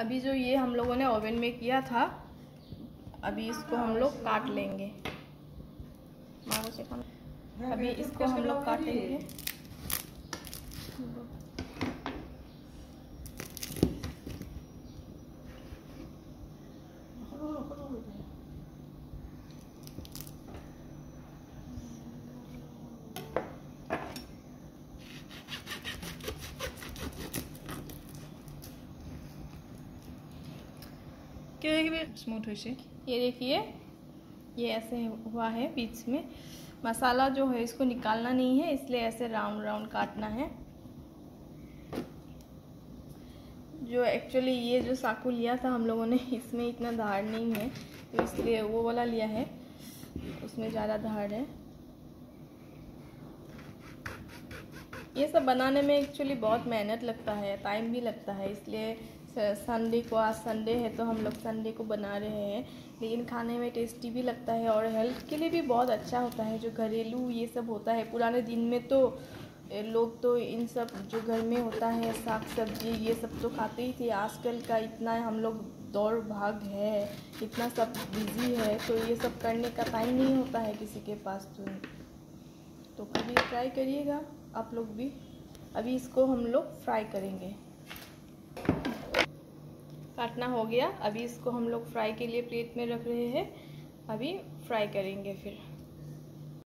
अभी जो ये हम लोगों ने ओवन में किया था, अभी इसको हम लोग काट लेंगे। अभी इसको हम लोग काटेंगे। स्मूथ হৈছে ये देखिए, ये ऐसे हुआ है बीच में। मसाला जो है, इसको निकालना नहीं है, इसलिए ऐसे राउंड राउंड काटना है। जो एक्चुअली ये जो साकू लिया था, हम लोगों ने, इसमें इतना धार नहीं है तो इसलिए वो वाला लिया है। उसमें ज़्यादा धार है। ये सब बनाने में एक्चुअली बहुत मेहनत लगता है टाइम भी लगता है, इसलिए संडे को, आज संडे है तो हम लोग संडे को बना रहे हैं। लेकिन खाने में टेस्टी भी लगता है और हेल्थ के लिए भी बहुत अच्छा होता है। जो घरेलू ये सब होता है, पुराने दिन में तो लोग तो इन सब जो घर में होता है, साग सब्ज़ी ये सब तो खाते ही थे। आजकल का इतना हम लोग दौड़ भाग है, इतना सब बिज़ी है तो ये सब करने का टाइम नहीं होता है किसी के पास तो। तो कभी ट्राई करिएगा, आप लोग भी। अभी इसको हम लोग फ्राई करेंगे। काटना हो गया। अभी इसको हम लोग फ्राई के लिए प्लेट में रख रहे हैं। अभी फ्राई करेंगे फिर।